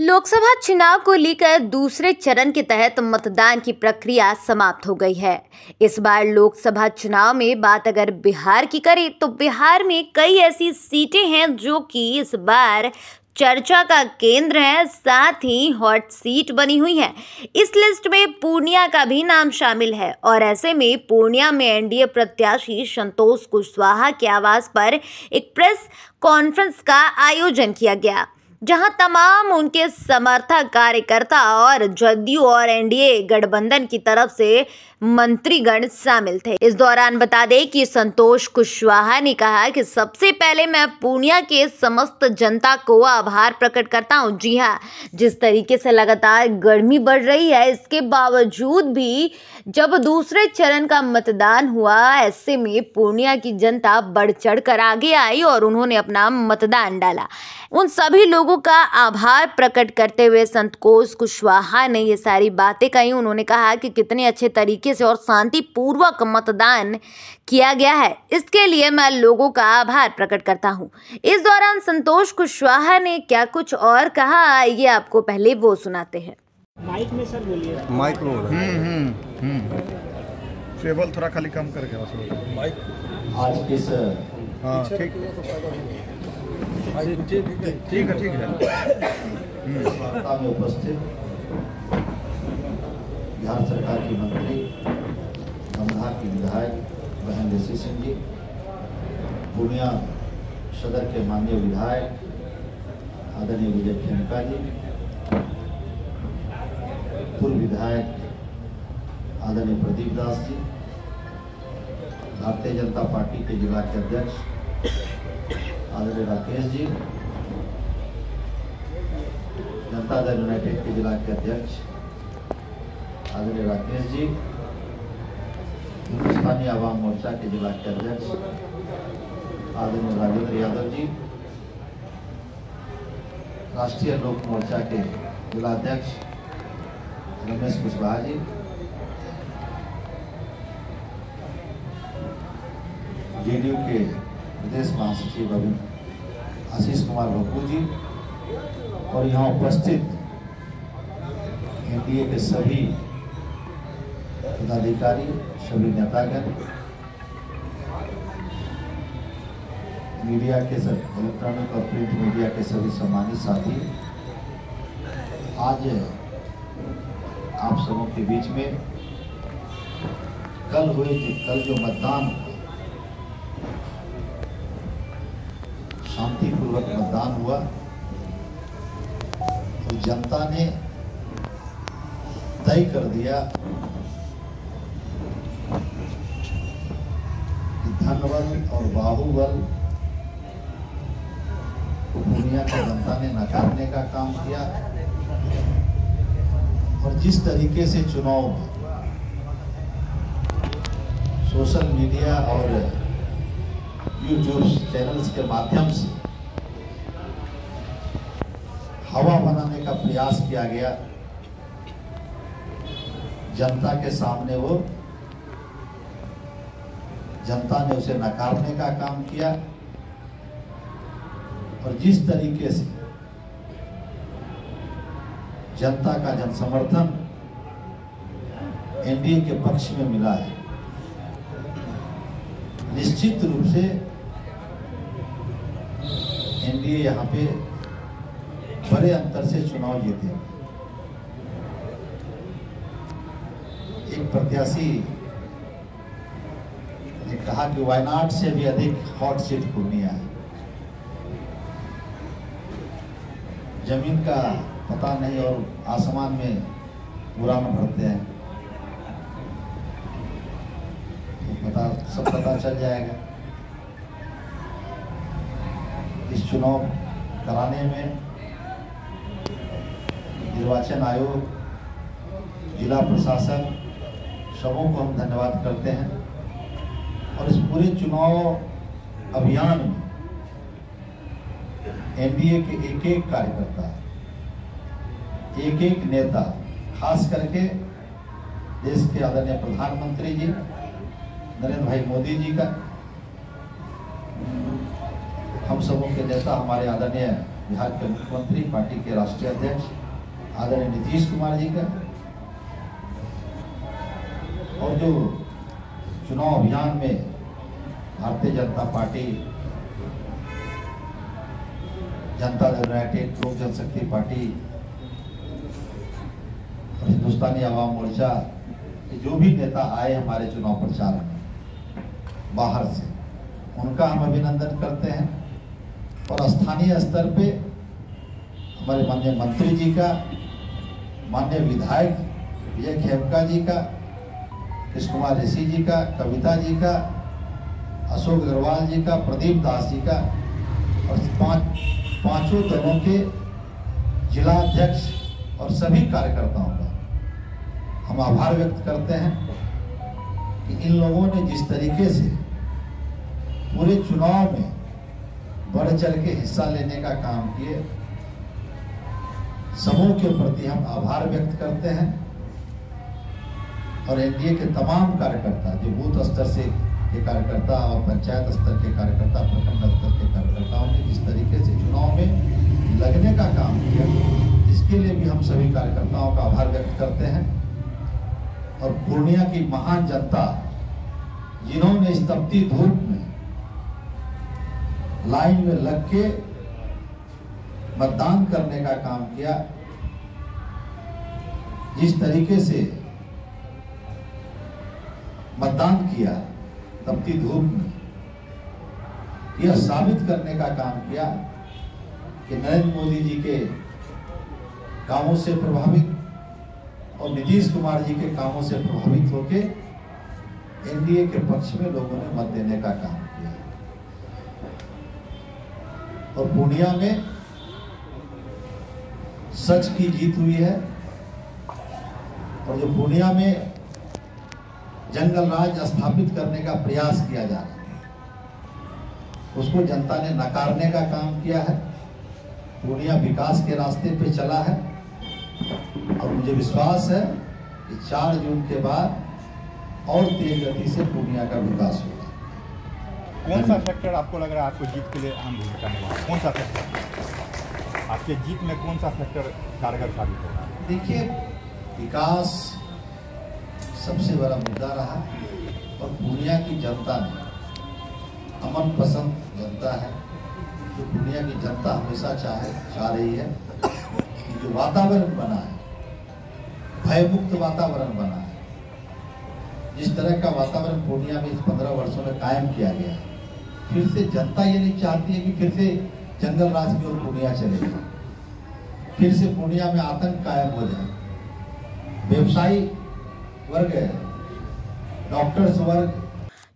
लोकसभा चुनाव को लेकर दूसरे चरण के तहत मतदान की प्रक्रिया समाप्त हो गई है। इस बार लोकसभा चुनाव में बात अगर बिहार की करें तो बिहार में कई ऐसी सीटें हैं जो कि इस बार चर्चा का केंद्र है, साथ ही हॉट सीट बनी हुई है। इस लिस्ट में पूर्णिया का भी नाम शामिल है और ऐसे में पूर्णिया में एनडीए प्रत्याशी संतोष कुशवाहा के आवास पर एक प्रेस कॉन्फ्रेंस का आयोजन किया गया। जहाँ तमाम उनके समर्थक कार्यकर्ता और जदयू और एनडीए गठबंधन की तरफ़ से मंत्रीगण शामिल थे। इस दौरान बता दें कि संतोष कुशवाहा ने कहा कि सबसे पहले मैं पूर्णिया के समस्त जनता को आभार प्रकट करता हूँ। जी हाँ जिस तरीके से लगातार गर्मी बढ़ रही है, इसके बावजूद भी जब दूसरे चरण का मतदान हुआ ऐसे में पूर्णिया की जनता बढ़ चढ़ कर आगे आई और उन्होंने अपना मतदान डाला। उन सभी लोगों का आभार प्रकट करते हुए संतोष कुशवाहा ने ये सारी बातें कही। उन्होंने कहा कि कितने अच्छे तरीके से और शांतिपूर्वक मतदान किया गया है। इसके लिए मैं लोगों का आभार प्रकट करता हूँ। इस दौरान संतोष कुशवाहा ने क्या कुछ और कहा ये आपको पहले वो सुनाते हैं। माइक में सर बोलिए। माइक में हम्म हम्म टेबल थोड़ा खाली कम करके बस आज इस हाँ ठीक। ठीक है ठीक है। में उपस्थित बिहार सरकार की मंत्री गंधा की विधायक बहन ऋषि सिंह जी पूर्णिया सदर के माननीय विधायक आदरणीय विजय खेमका जी पूर्व विधायक आदरणीय प्रदीप दास जी, भारतीय जनता पार्टी के जिला के अध्यक्ष, आदरणीय राकेश जी, जनता दल यूनाइटेड के जिला के अध्यक्ष, आदरणीय राकेश जी, हिंदुस्तानी आवाम मोर्चा के जिला के अध्यक्ष, आदरणीय राजेंद्र यादव जी, राष्ट्रीय लोक मोर्चा के जिला अध्यक्ष, रमेश कुशवाहा जी जेडीयू के प्रदेश महासचिव अभी आशीष कुमार बब्बू जी और यहाँ उपस्थित एनडीए के सभी पदाधिकारी, सभी नेतागण, मीडिया के सब इलेक्ट्रॉनिक और प्रिंट मीडिया के सभी सम्मानित साथी, आज आप सबों के बीच में कल हुए कल जो मतदान शांतिपूर्वक मतदान हुआ। तो जनता ने तय कर दिया कि धनबल और बाहुबल को दुनिया की जनता ने नकारने का काम किया। और जिस तरीके से चुनाव में सोशल मीडिया और यूट्यूब चैनल्स के माध्यम से हवा बनाने का प्रयास किया गया। जनता के सामने वो, जनता ने उसे नकारने का काम किया। और जिस तरीके से जनता का जन समर्थन एनडीए के पक्ष में मिला है निश्चित रूप से एनडीए यहाँ पे बड़े अंतर से चुनाव जीते एक प्रत्याशी ने कहा कि वायनाड से भी अधिक हॉट सीट पूर्णिया है। ज़मीन का पता नहीं और आसमान में उड़ान भरते हैं। सब पता चल जाएगा। इस चुनाव कराने में निर्वाचन आयोग, जिला प्रशासन, सबों को हम धन्यवाद करते हैं। और इस पूरे चुनाव अभियान में एनडीए के एक एक कार्यकर्ता एक एक नेता, खास करके देश के आदरणीय प्रधानमंत्री जी नरेंद्र भाई मोदी जी का। हम सबों के नेता हमारे आदरणीय बिहार के मुख्यमंत्री, पार्टी के राष्ट्रीय अध्यक्ष, आदरणीय नीतीश कुमार जी का। और जो चुनाव अभियान में भारतीय जनता पार्टी, जनता दल यूनाइटेड, लोक जनशक्ति पार्टी, और हिंदुस्तानी आवाम मोर्चा जो भी नेता आए हमारे चुनाव प्रचार में बाहर से। उनका हम अभिनंदन करते हैं और स्थानीय स्तर पे हमारे माननीय मंत्री जी का, माननीय विधायक विजय खेमका जी का, कृष्ण कुमार ऋषि जी का, कविता जी का, अशोक अग्रवाल जी का, प्रदीप दास जी का और पाँच, पाँचों दलों के जिला अध्यक्ष और सभी कार्यकर्ताओं का हम आभार व्यक्त करते हैं। कि इन लोगों ने जिस तरीके से पूरे चुनाव में बढ़ चढ़ के हिस्सा लेने का काम किए समूह के प्रति हम आभार व्यक्त करते हैं और एनडीए के तमाम कार्यकर्ता, जो बूथ स्तर से के कार्यकर्ता और पंचायत स्तर के कार्यकर्ता, प्रखंड स्तर के कार्यकर्ताओं ने जिस तरीके से चुनाव में लगने का काम किया, इसके लिए भी हम सभी कार्यकर्ताओं का आभार व्यक्त करते हैं। और पूर्णिया की महान जनता जिन्होंने इस तपती धूप में लाइन में लग के मतदान करने का काम किया, जिस तरीके से मतदान किया तपती धूप में, यह साबित करने का काम किया कि नरेंद्र मोदी जी के कामों से प्रभावित और नीतीश कुमार जी के कामों से प्रभावित होके एनडीए के पक्ष में लोगों ने मत देने का काम किया और पूर्णिया में सच की जीत हुई है। और जो पूर्णिया में जंगल राज स्थापित करने का प्रयास किया जा रहा है, उसको जनता ने नकारने का काम किया है। पूर्णिया विकास के रास्ते पे चला है। और मुझे विश्वास है कि 4 जून के बाद और तेज गति से पूर्णिया का विकास होगा। कौन सा फैक्टर आपको लग रहा है आपको जीत के लिए अहम भूमिका निभा कौन सा फैक्टर आपके जीत में कौन सा फैक्टर कारगर साबित होगा? देखिए विकास सबसे बड़ा मुद्दा रहा और पूर्णिया की जनता ने अमन पसंद जनता है जो पूर्णिया की जनता हमेशा चाहे चाह रही है। जो वातावरण बना है, भयमुक्त वातावरण बना है, जिस तरह का वातावरण पूर्णिया में इस पंद्रह वर्षों में कायम किया गया है, फिर से जनता ये नहीं चाहती है कि फिर से जंगल राज की ओर पूर्णिया चले जाए, फिर से पूर्णिया में आतंक कायम हो जाए। व्यवसायी वर्ग डॉक्टर्स वर्ग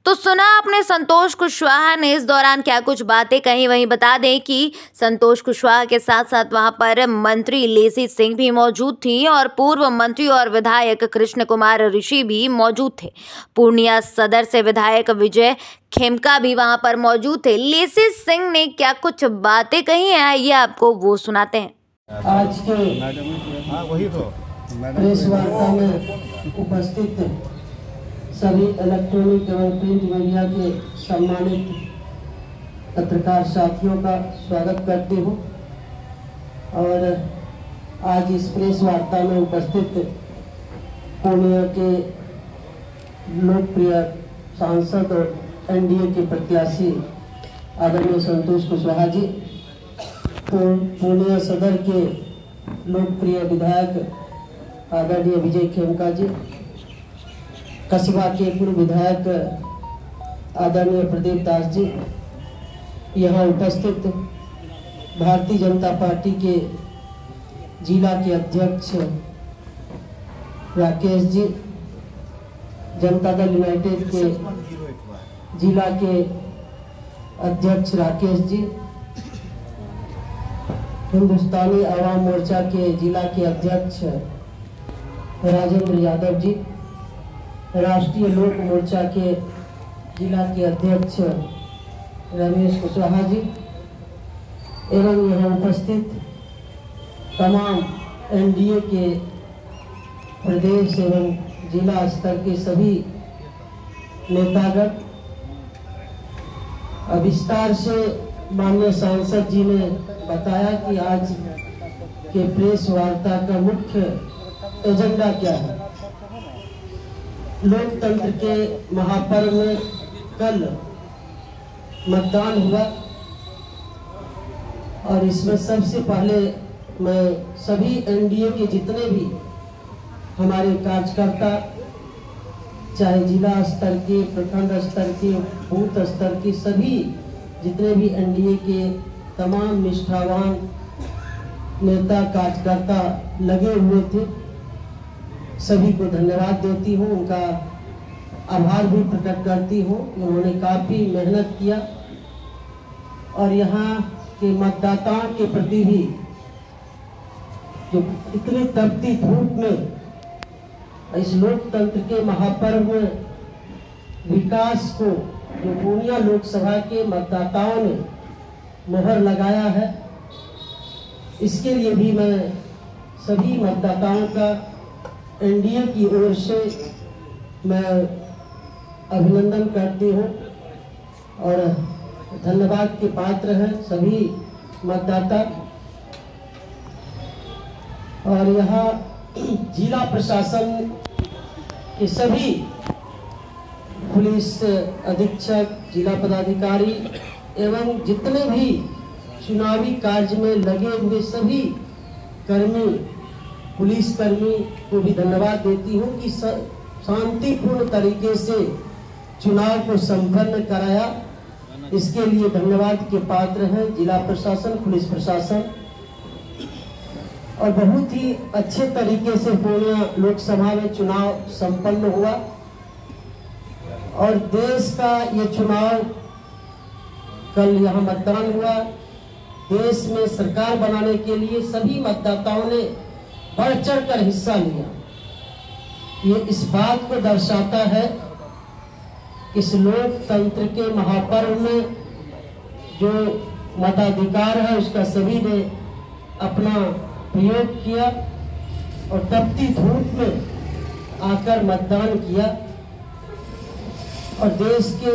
तो सुना आपने संतोष कुशवाहा ने इस दौरान क्या कुछ बातें कही? वहीं बता दें कि संतोष कुशवाहा के साथ साथ वहाँ पर मंत्री लेसी सिंह भी मौजूद थी और पूर्व मंत्री और विधायक कृष्ण कुमार ऋषि भी मौजूद थे। पूर्णिया सदर से विधायक विजय खेमका भी वहाँ पर मौजूद थे। लेसी सिंह ने क्या कुछ बातें कही हैं? आइए आपको वो सुनाते हैं। आज के हाँ वही तो। प्रेस वार्ता में उपस्थित सभी इलेक्ट्रॉनिक एवं प्रिंट मीडिया के सम्मानित पत्रकार साथियों का स्वागत करती हूँ। और आज इस प्रेस वार्ता में उपस्थित पूर्णिया के लोकप्रिय सांसद और एनडीए के प्रत्याशी आदरणीय संतोष कुशवाहा जी पूर्ण- पूर्णिया सदर के लोकप्रिय विधायक आदरणीय विजय खेमका जी कस्बा के पूर्व विधायक आदरणीय प्रदीप दास जी, यहाँ उपस्थित भारतीय जनता पार्टी के जिला के अध्यक्ष राकेश जी, जनता दल यूनाइटेड के जिला के अध्यक्ष राकेश जी, हिंदुस्तानी आवाम मोर्चा के जिला के अध्यक्ष राजेंद्र यादव जी राष्ट्रीय लोक मोर्चा के जिला के अध्यक्ष रमेश कुशवाहा जी, एवं यहाँ उपस्थित तमाम एनडीए के प्रदेश एवं जिला स्तर के सभी नेतागण विस्तार से माननीय सांसद जी ने बताया कि आज के प्रेस वार्ता का मुख्य एजेंडा क्या है। लोकतंत्र के महापर्व में कल मतदान हुआ। और इसमें सबसे पहले मैं सभी एनडीए के जितने भी हमारे कार्यकर्ता, चाहे जिला स्तर के, प्रखंड स्तर के, बूथ स्तर के सभी जितने भी एनडीए के तमाम निष्ठावान नेता, कार्यकर्ता लगे हुए थे। सभी को धन्यवाद देती हूँ, उनका आभार भी प्रकट करती हूँ। उन्होंने काफ़ी मेहनत किया। और यहाँ के मतदाताओं के प्रति भी जो इतनी तपती धूप में इस लोकतंत्र के महापर्व में विकास को जो पूर्णिया लोकसभा के मतदाताओं ने मोहर लगाया है, इसके लिए भी मैं सभी मतदाताओं का एनडीए की ओर से मैं अभिनंदन करती हूँ और धन्यवाद के पात्र हैं सभी मतदाता। और यहाँ जिला प्रशासन के सभी पुलिस अधीक्षक, जिला पदाधिकारी एवं जितने भी चुनावी कार्य में लगे हुए सभी कर्मी पुलिस कर्मी को भी धन्यवाद देती हूँ कि शांतिपूर्ण तरीके से चुनाव को संपन्न कराया। इसके लिए धन्यवाद के पात्र हैं जिला प्रशासन, पुलिस प्रशासन। और बहुत ही अच्छे तरीके से पूर्णिया लोकसभा में चुनाव संपन्न हुआ। और देश का ये चुनाव कल यहाँ मतदान हुआ। देश में सरकार बनाने के लिए सभी मतदाताओं ने बढ़ चढ़ कर हिस्सा लिया। ये इस बात को दर्शाता है इस लोकतंत्र के महापर्व में जो मताधिकार है, उसका सभी ने अपना प्रयोग किया और तपती धूप में आकर मतदान किया। और देश के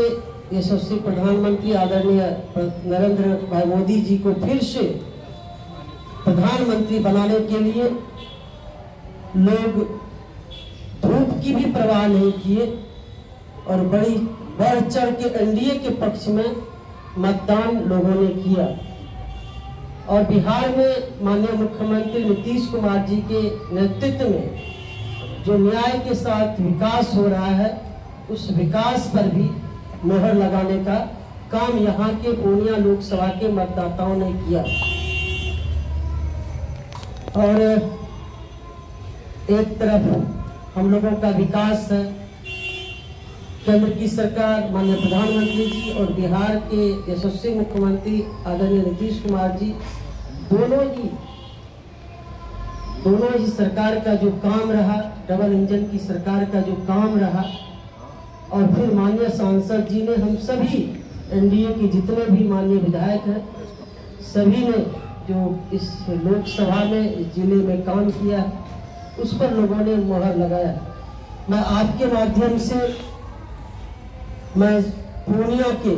यशस्वी प्रधानमंत्री आदरणीय नरेंद्र भाई मोदी जी को फिर से प्रधानमंत्री बनाने के लिए लोग धूप की भी परवाह नहीं किए और बड़ी बढ़ चढ़ के एनडीए के पक्ष में मतदान लोगों ने किया। और बिहार में माननीय मुख्यमंत्री नीतीश कुमार जी के नेतृत्व में जो न्याय के साथ विकास हो रहा है, उस विकास पर भी मोहर लगाने का काम यहाँ के पूर्णिया लोकसभा के मतदाताओं ने किया। और एक तरफ़ हम लोगों का विकास है। केंद्र की सरकार, माननीय प्रधानमंत्री जी और बिहार के यशस्वी मुख्यमंत्री आदरणीय नीतीश कुमार जी, दोनों ही दोनों ही सरकार का जो काम रहा, डबल इंजन की सरकार का जो काम रहा, और फिर माननीय सांसद जी ने हम सभी, एनडीए के जितने भी माननीय विधायक हैं, सभी ने जो इस लोकसभा में, इस ज़िले में काम किया उस पर लोगों ने मोहर लगाया। मैं आपके माध्यम से, मैं पूर्णिया के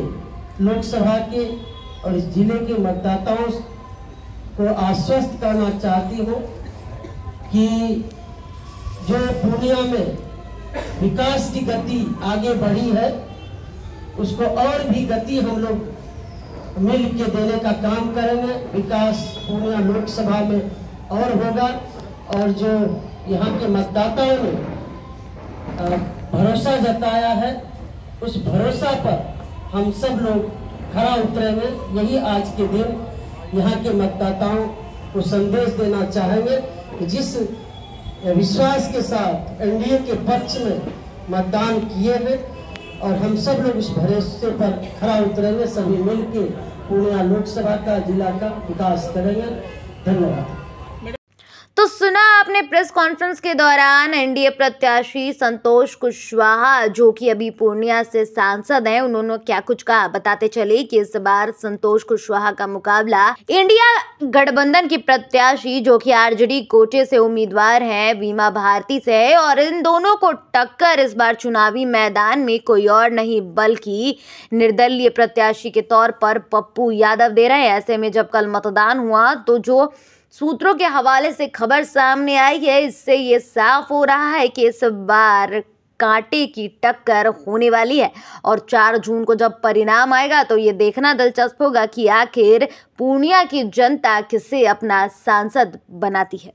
लोकसभा के और इस ज़िले के मतदाताओं को आश्वस्त करना चाहती हूँ कि जो पूर्णिया में विकास की गति आगे बढ़ी है, उसको और भी गति हम लोग मिल के देने का काम करेंगे। विकास पूर्णिया लोकसभा में और होगा और जो यहाँ के मतदाताओं ने भरोसा जताया है। उस भरोसा पर हम सब लोग खड़ा उतरेंगे। यही आज के दिन यहाँ के मतदाताओं को संदेश देना चाहेंगे कि जिस विश्वास के साथ एनडीए के पक्ष में मतदान किए हैं और हम सब लोग इस भरोसे पर खड़ा उतरेंगे। सभी मिलकर पूर्णिया लोकसभा का, जिला का विकास करेंगे। धन्यवाद। तो सुना आपने प्रेस कॉन्फ्रेंस के दौरान एनडीए प्रत्याशी संतोष कुशवाहा, जो कि अभी पूर्णिया से सांसद हैं, उन्होंने क्या कुछ कहा? बताते चले कि इस बार संतोष कुशवाहा का मुकाबला इंडिया गठबंधन की प्रत्याशी, जो कि आरजेडी कोटे से उम्मीदवार हैं बीमा भारती से है, और इन दोनों को टक्कर इस बार चुनावी मैदान में कोई और नहीं, बल्कि निर्दलीय प्रत्याशी के तौर पर पप्पू यादव दे रहे हैं। ऐसे में जब कल मतदान हुआ तो जो सूत्रों के हवाले से खबर सामने आई है। इससे ये साफ़ हो रहा है कि इस बार कांटे की टक्कर होने वाली है और 4 जून को जब परिणाम आएगा तो ये देखना दिलचस्प होगा कि आखिर पूर्णिया की जनता किसे अपना सांसद बनाती है।